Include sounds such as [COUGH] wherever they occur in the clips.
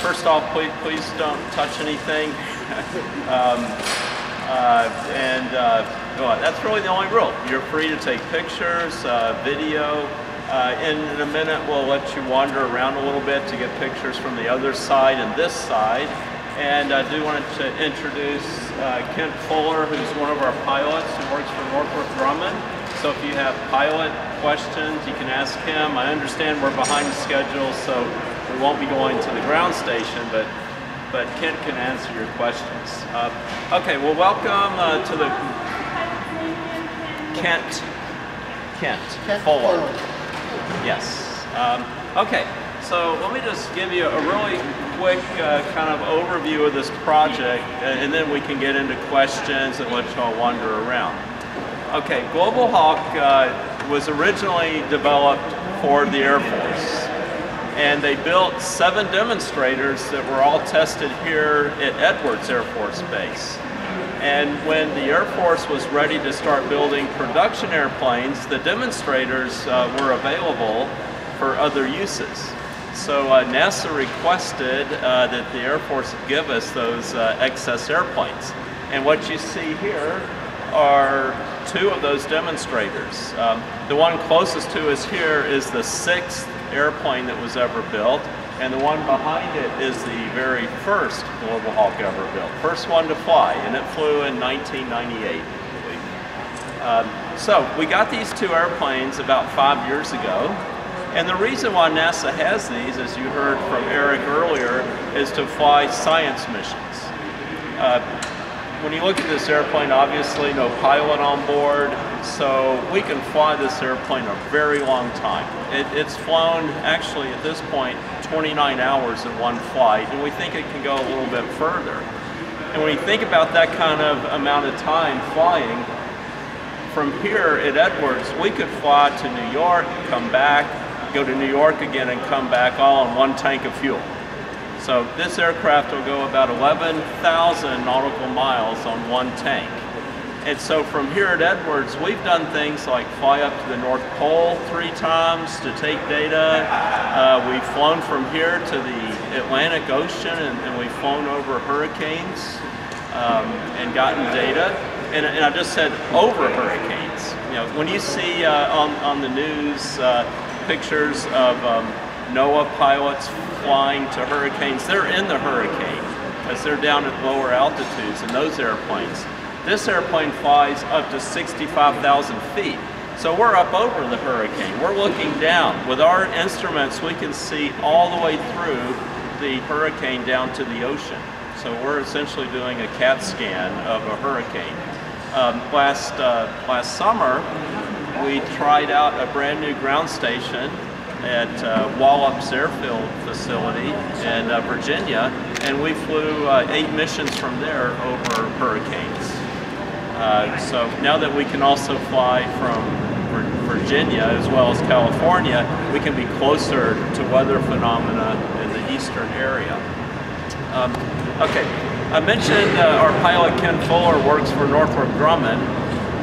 first off, please, please don't touch anything. [LAUGHS] um, uh, and uh, that's really the only rule. You're free to take pictures, uh, video. Uh, in, in, a minute, we'll let you wander around a little bit to get pictures from the other side and this side. And I do want to introduce uh, Kent Fuller, who's one of our pilots who works for Northrop Grumman. So if you have pilot questions, you can ask him. I understand we're behind schedule, so won't be going to the ground station, but but Kent can answer your questions. Uh, okay, well, welcome uh, to the Kent Kent, Kent Fuller. Yes. Um, okay, so let me just give you a really quick uh, kind of overview of this project, and then we can get into questions and let y'all wander around. Okay, Global Hawk uh, was originally developed for the Air Force and they built seven demonstrators that were all tested here at Edwards Air Force Base. And when the Air Force was ready to start building production airplanes, the demonstrators uh, were available for other uses. So uh, NASA requested uh, that the Air Force give us those uh, excess airplanes. And what you see here are two of those demonstrators. Um, the one closest to us here is the sixth airplane that was ever built, and the one behind it is the very first Global Hawk ever built. First one to fly, and it flew in 1998, um, so we got these two airplanes about five years ago, and the reason why NASA has these, as you heard from Eric earlier, is to fly science missions. Uh, when you look at this airplane, obviously no pilot on board, so we can fly this airplane a very long time. It, it's flown, actually at this point, 29 hours in one flight, and we think it can go a little bit further. And when you think about that kind of amount of time flying, from here at Edwards, we could fly to New York, come back, go to New York again, and come back all in one tank of fuel. So this aircraft will go about 11,000 nautical miles on one tank. And so from here at Edwards, we've done things like fly up to the North Pole three times to take data. Uh, we've flown from here to the Atlantic Ocean and, and we've flown over hurricanes um, and gotten data. And, and, I just said over hurricanes. You know, when you see uh, on, on the news uh, pictures of um, NOAA pilots flying to hurricanes, they're in the hurricane because they're down at lower altitudes in those airplanes. This airplane flies up to 65,000 feet. So we're up over the hurricane. We're looking down. With our instruments, we can see all the way through the hurricane down to the ocean. So we're essentially doing a CAT scan of a hurricane. Um, last, uh, last summer, we tried out a brand new ground station at uh, Wallops Airfield facility in uh, Virginia, and we flew uh, eight missions from there over hurricanes. Uh, so now that we can also fly from Virginia as well as California, we can be closer to weather phenomena in the eastern area. Um, okay, I mentioned uh, our pilot Kent Fuller works for Northrop Grumman.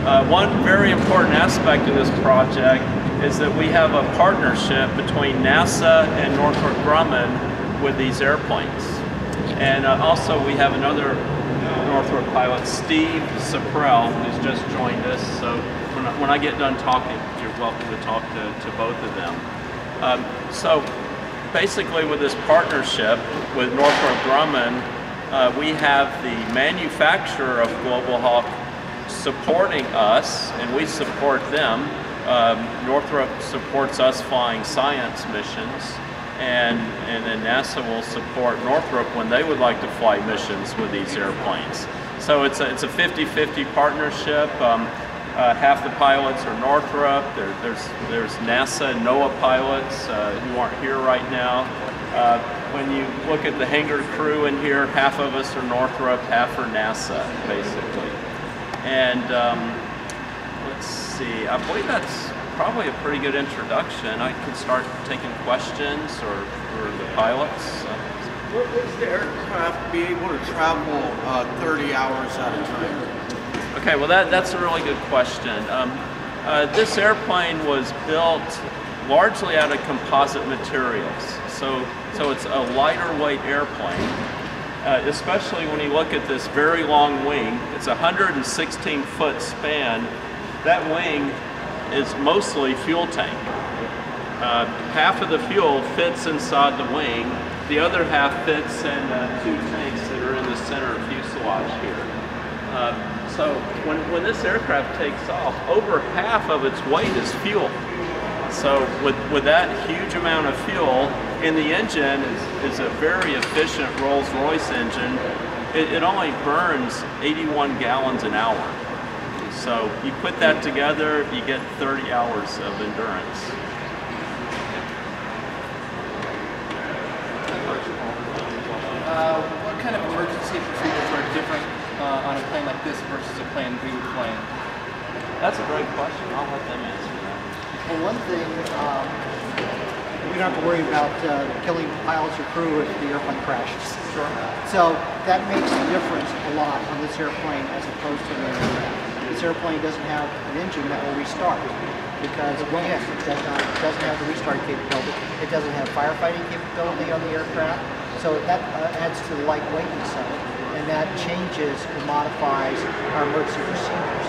Uh, one very important aspect of this project is that we have a partnership between NASA and Northrop Grumman with these airplanes. And uh, also we have another Northrop pilot, Steve Sipprell, who's just joined us. So when I, when I get done talking, you're welcome to talk to, to both of them. Um, so basically with this partnership with Northrop Grumman, uh, we have the manufacturer of Global Hawk supporting us, and we support them um, Northrop supports us flying science missions, and, and then NASA will support Northrop when they would like to fly missions with these airplanes. So it's a, it's a 50-50 partnership. Um, uh, half the pilots are Northrop. There, there's, there's NASA and NOAA pilots uh, who aren't here right now. Uh, when you look at the hangar crew in here, half of us are Northrop, half are NASA, basically. And um, let's see. I believe that's probably a pretty good introduction. I can start taking questions or, or the pilots. Will the aircraft be able to travel uh, 30 hours at a time? Okay, well that, that's a really good question. Um, uh, this airplane was built largely out of composite materials. So So it's a lighter weight airplane, uh, especially when you look at this very long wing. It's a 116 foot span. That wing is mostly fuel tank. Uh, half of the fuel fits inside the wing. The other half fits in uh, two tanks that are in the center of fuselage here. Uh, so when, when this aircraft takes off, over half of its weight is fuel. So with, with that huge amount of fuel, and the engine is, is a very efficient Rolls-Royce engine, it, it only burns 81 gallons an hour. So you put that together, you get 30 hours of endurance. Uh, what kind of emergency procedures are different uh, on a plane like this versus a plane we would fly in? That's a great question. I'll let them answer that. Well, one thing, um, we don't have to worry about uh, killing pilots or crew if the airplane crashes. Sure. So that makes a difference a lot on this airplane as opposed to an aircraft. This airplane doesn't have an engine that will restart because won't. It does not, doesn't have the restart capability. It doesn't have firefighting capability on the aircraft. So that uh, adds to the lightweightness of it, and that changes and modifies our emergency procedures.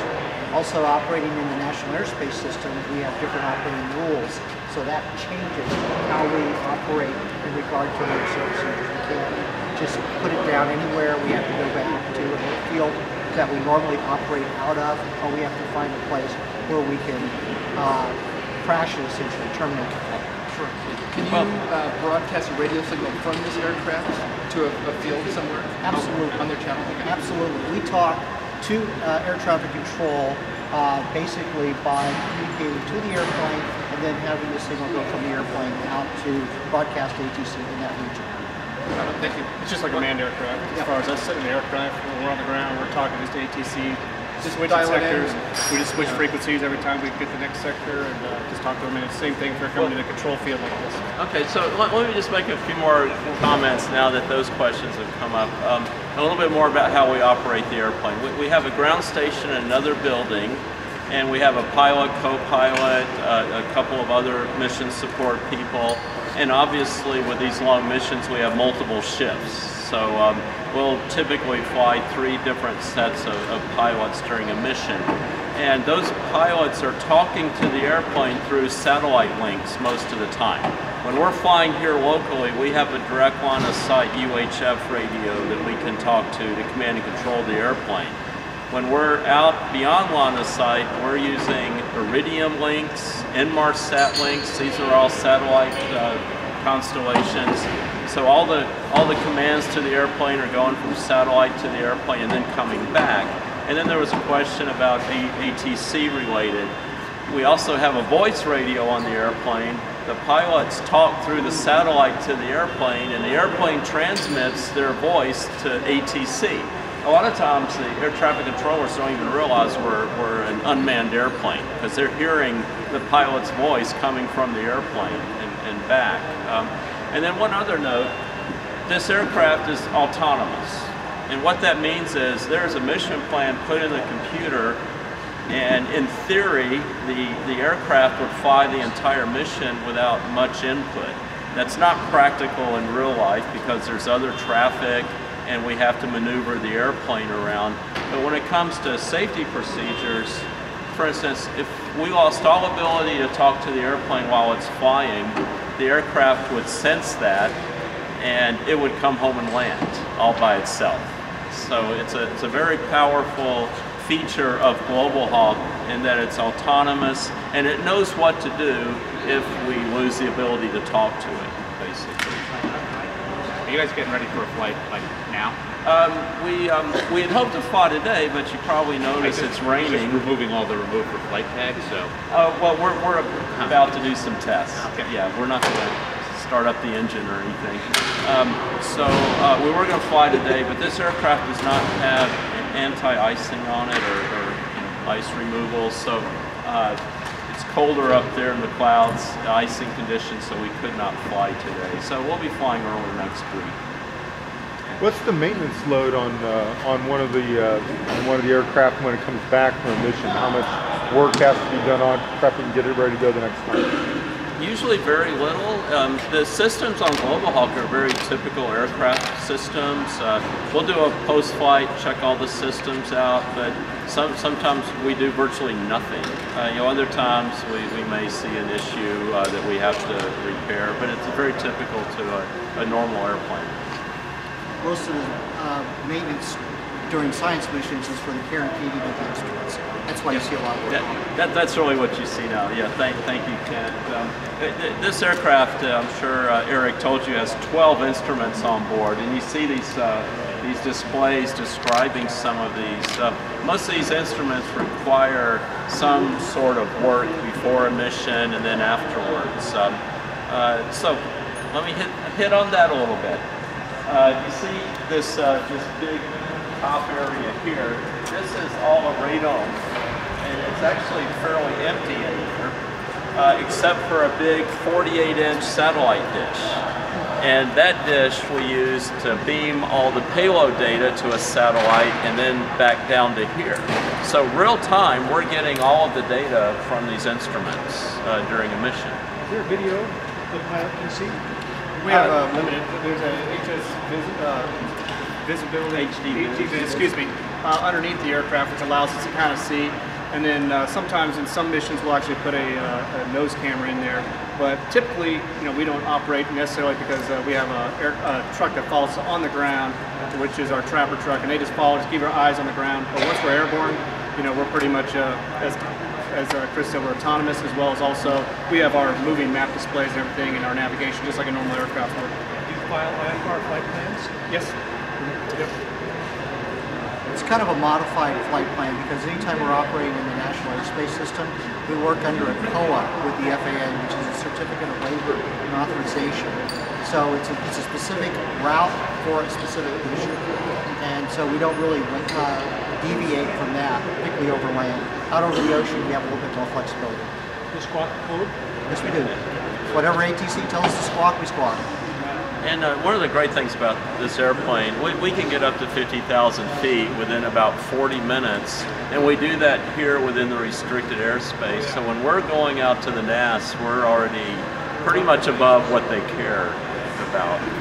Also, operating in the National Airspace System, we have different operating rules, so that changes how we operate in regard to emergency procedures. We can't just put it down anywhere. We have to go back to a field that we normally operate out of, or we have to find a place where we can uh, crash it essentially, terminate the flight. Sure. Can you uh, broadcast a radio signal from this aircraft to a, a field somewhere? Absolutely. On their channel? Absolutely. We talk to uh, air traffic control uh, basically by communicating to the airplane and then having the signal go from the airplane out to broadcast ATC in that region. Uh, thank you. It's just like a manned aircraft. As Yeah. far as us sitting in the aircraft, when we're on the ground, we're talking just to ATC, Just just switching dial in. sectors. We just switch frequencies every time we get the next sector and uh, just talk to them. And it's the same thing if you're coming to the control field like this. Okay, so let, let me just make a few more comments now that those questions have come up. Um, a little bit more about how we operate the airplane. We, we have a ground station in another building, and we have a pilot, co-pilot, uh, a couple of other mission support people, and obviously with these long missions we have multiple shifts. So um, we'll typically fly three different sets of, of pilots during a mission. And those pilots are talking to the airplane through satellite links most of the time. When we're flying here locally, we have a direct line of sight UHF radio that we can talk to to command and control the airplane. When we're out beyond line of sight, we're using Iridium links, Inmarsat links. These are all satellite uh, constellations. So all the all the commands to the airplane are going from satellite to the airplane and then coming back. And then there was a question about A- ATC related. We also have a voice radio on the airplane. The pilots talk through the satellite to the airplane, and the airplane transmits their voice to ATC. A lot of times, the air traffic controllers don't even realize we're, we're an unmanned airplane because they're hearing the pilot's voice coming from the airplane and, and back. Um, and then, one other note this aircraft is autonomous. And what that means is there's a mission plan put in the computer and in theory, the, the aircraft would fly the entire mission without much input. That's not practical in real life because there's other traffic and we have to maneuver the airplane around. But when it comes to safety procedures, for instance, if we lost all ability to talk to the airplane while it's flying, the aircraft would sense that and it would come home and land all by itself. So it's a, it's a very powerful feature of Global Hawk in that it's autonomous and it knows what to do if we lose the ability to talk to it. Are you guys getting ready for a flight like now? Um, we, um, we had hoped to fly today, but you probably noticed it's Just raining. removing all the remove for flight tags, so. Uh, well, we're, we're about to do some tests. Okay. Yeah, we're not going to start up the engine or anything. Um, so uh, we were going to fly today, but this aircraft does not have anti-icing on it or, or you know, ice removal. So uh, colder up there in the clouds, icing conditions, so we could not fly today. So we'll be flying early next week. What's the maintenance load on uh, on one of the uh, on one of the aircraft when it comes back from a mission? How much work has to be done on prep and get it ready to go the next time? Usually very little. Um, the systems on Global Hawk are very typical aircraft systems. Uh, we'll do a post-flight, check all the systems out, but some, sometimes we do virtually nothing. Uh, you know, other times we, we may see an issue uh, that we have to repair, but it's very typical to a, a normal airplane. Most of the uh, maintenance during science missions is for the care and feeding of the instruments. That's why you see a lot of work. That, that, that's really what you see now. Yeah, thank, thank you, Kent. Um, th- th- this aircraft, uh, I'm sure uh, Eric told you, has 12 instruments on board, and you see these uh, these displays describing some of these. Uh, most of these instruments require some sort of work before a mission and then afterwards. Um, uh, so let me hit hit on that a little bit. Uh, you see this uh, this big top area here. This is all a radome, and it's actually fairly empty in here, uh, except for a big 48-inch satellite dish. And that dish we use to beam all the payload data to a satellite and then back down to here. So real time, we're getting all of the data from these instruments uh, during a mission. Is there a video the pilot can see? We have a limited, there's a HS visit, uh, visibility. HD excuse me, uh, underneath the aircraft, which allows us to kind of see. And then uh, sometimes in some missions, we'll actually put a, uh, a nose camera in there. But typically, you know, we don't operate necessarily because uh, we have a, air, a truck that follows on the ground, which is our trapper truck, and they just follow, just keep our eyes on the ground. But once we're airborne, you know, we're pretty much, uh, as, as uh, Chris said, we're autonomous as well as also we have our moving map displays and everything and our navigation, just like a normal aircraft would. File IFR flight plans? Yes. Yep. It's kind of a modified flight plan because anytime we're operating in the National Airspace System, we work under a COA with the FAA, which is a Certificate of Waiver and Authorization. So it's a, it's a specific route for a specific mission, and so we don't really uh, deviate from that, particularly over land. Out over the ocean, we have a little bit more flexibility. The squawk code? Yes, we do. Whatever ATC tells us to squawk, we squawk. And uh, one of the great things about this airplane, we, we can get up to 50,000 feet within about 40 minutes, and we do that here within the restricted airspace. So when we're going out to the NAS, we're already pretty much above what they care about.